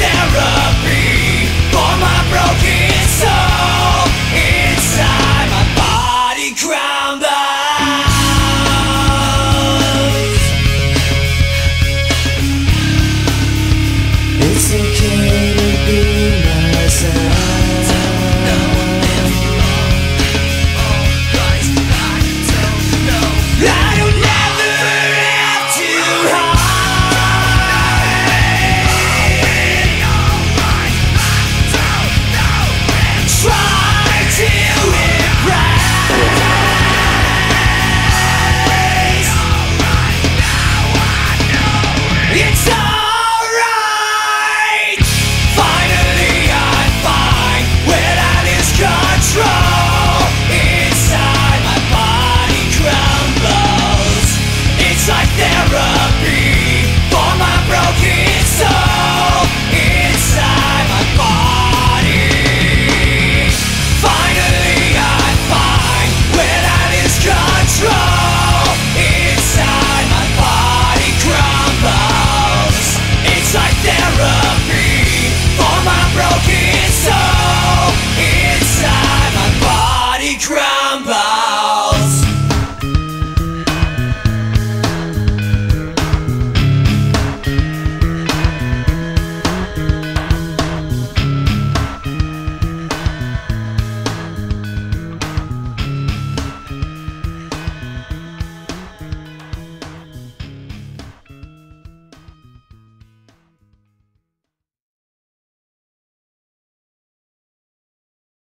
therapy for my broken soul.